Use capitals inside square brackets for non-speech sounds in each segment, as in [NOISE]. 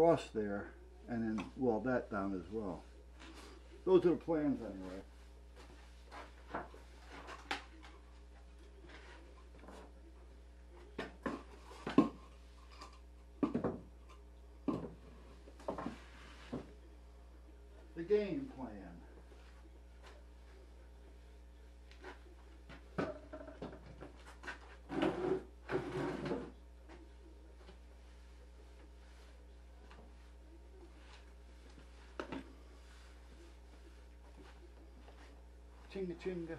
across there and then weld that down as well. Those are the plans anyway. Chinga chinga.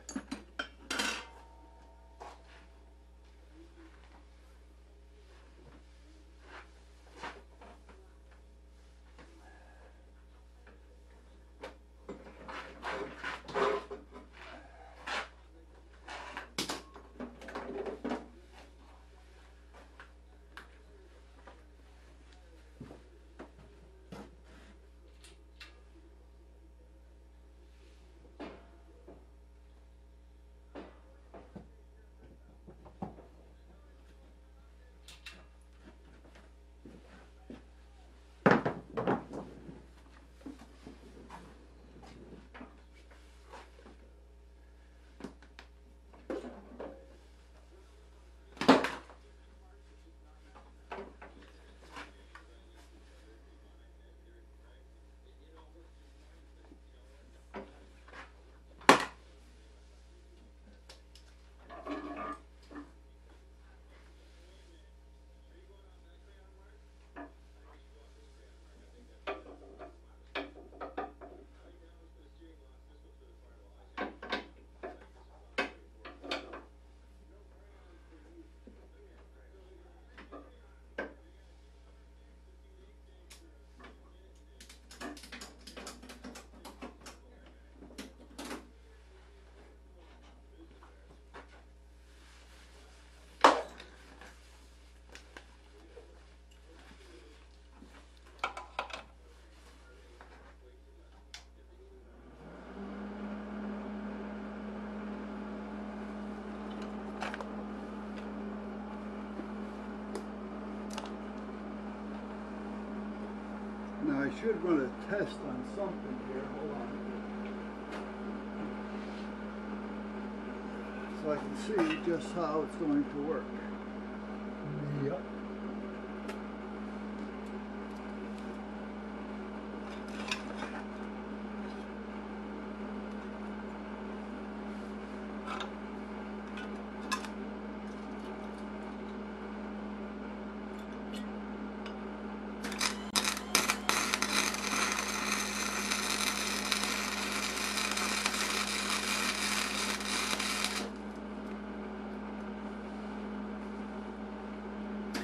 Should run a test on something here. Hold on. So I can see just how it's going to work. Yep.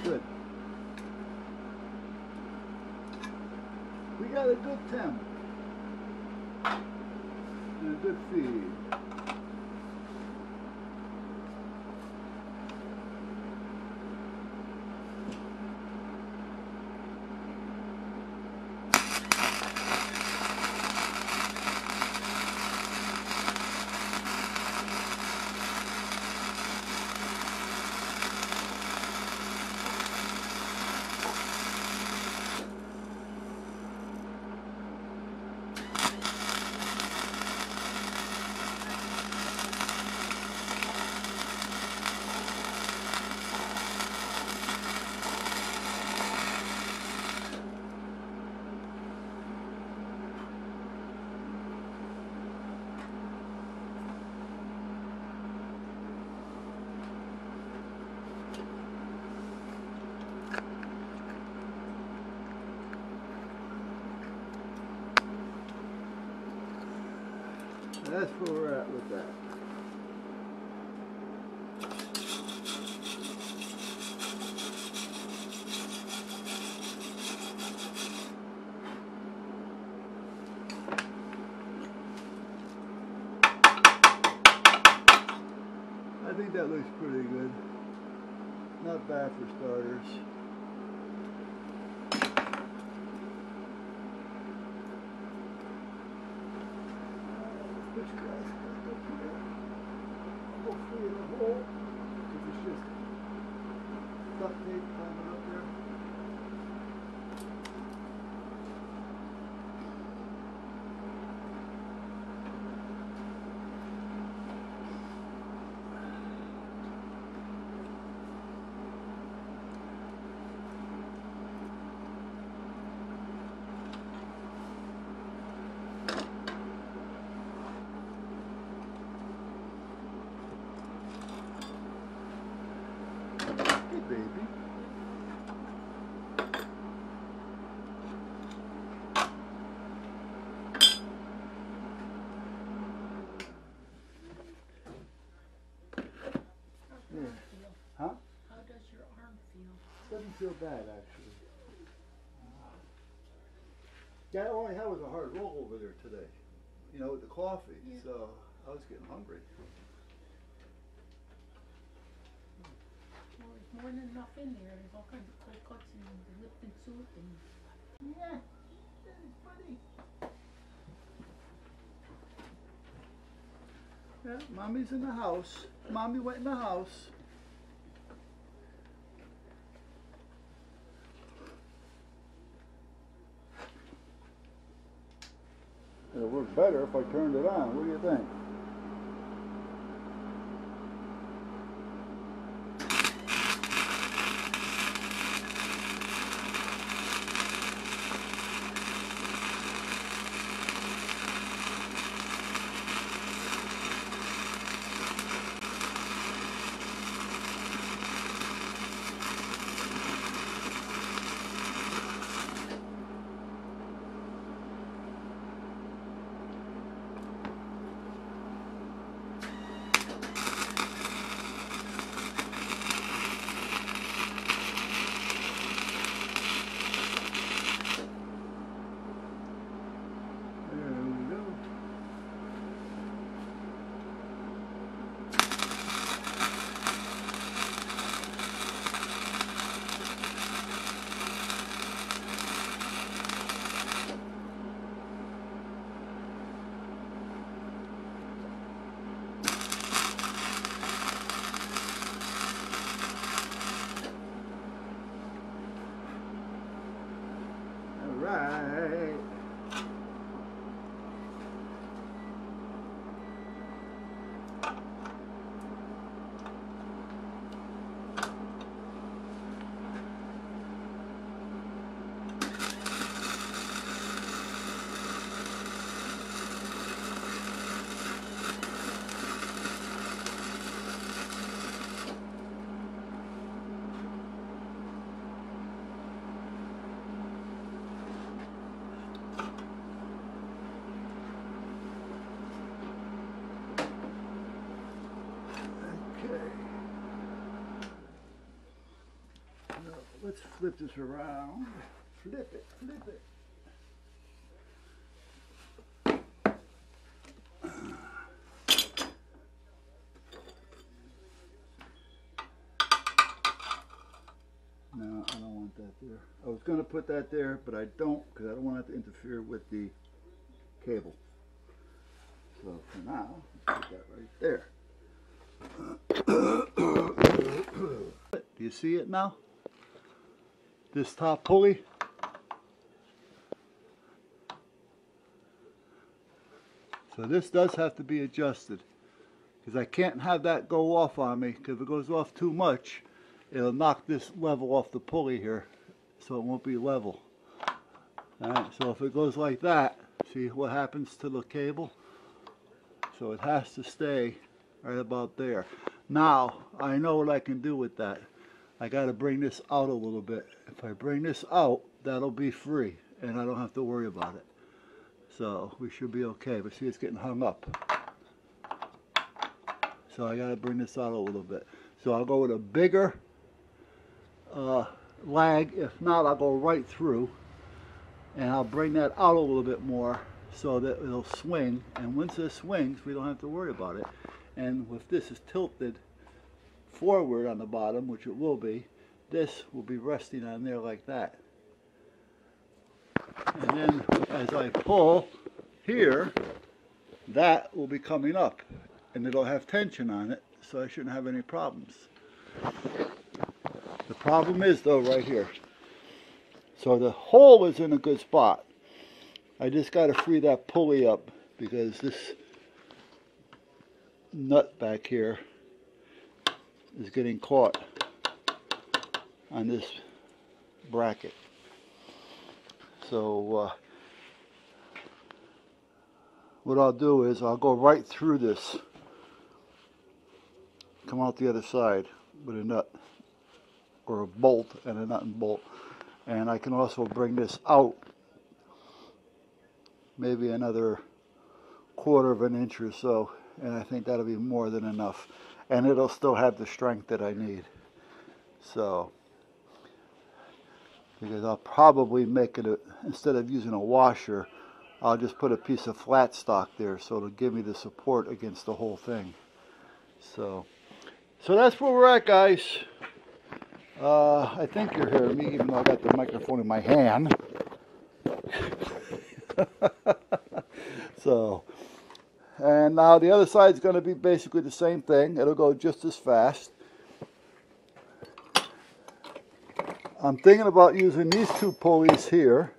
Good. We got a good temp. And a good That's where we're at with that. Hopefully in the hole, because it's just duct tape feel bad actually. Yeah, all I had was a hard roll over there today. You know, with the coffee. Yeah. So I was getting hungry. Well, there's more than enough in there. There's all kinds of cold cuts and the Lipton soup and. Yeah, that's funny. Yeah, mommy's in the house. Mommy went in the house. It'll work better if I turned it on. What do you think? There we go. All right. Okay. Now, let's flip this around. Flip it, flip it. No, I don't want that there. I was gonna put that there, but I don't, because I don't want it to interfere with the cable. So for now, put that right there. [COUGHS] Do you see it now? This top pulley? So this does have to be adjusted because I can't have that go off on me because if it goes off too much it'll knock this level off the pulley here so it won't be level. Alright, so if it goes like that, see what happens to the cable? So it has to stay right about there. Now, I know what I can do with that. I got to bring this out a little bit. If I bring this out, that'll be free, and I don't have to worry about it. So we should be okay. But see, it's getting hung up. So I got to bring this out a little bit. So I'll go with a bigger uh, lag. If not, I'll go right through, and I'll bring that out a little bit more so that it'll swing. And once it swings, we don't have to worry about it. And with this is tilted forward on the bottom, which it will be, this will be resting on there like that. And then as I pull here, that will be coming up and it'll have tension on it, so I shouldn't have any problems. The problem is though right here. So the hole is in a good spot. I just got to free that pulley up because this nut back here is getting caught on this bracket. So uh, what I'll do is I'll go right through this, come out the other side with a nut. or a bolt and a nut and bolt. And I can also bring this out maybe another quarter of an inch or so, and I think that'll be more than enough. And it'll still have the strength that I need. So, because I'll probably make it a, instead of using a washer, I'll just put a piece of flat stock there so it'll give me the support against the whole thing. So, so that's where we're at, guys. Uh, I think you're hearing me, even though I got the microphone in my hand. [LAUGHS] so, and now the other side is going to be basically the same thing. It'll go just as fast. I'm thinking about using these two pulleys here.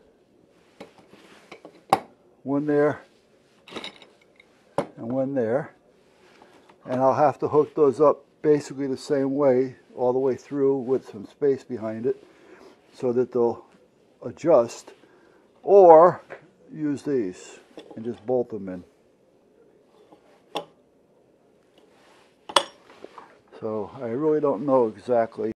One there and one there. And I'll have to hook those up basically the same way all the way through with some space behind it so that they'll adjust or use these and just bolt them in. So I really don't know exactly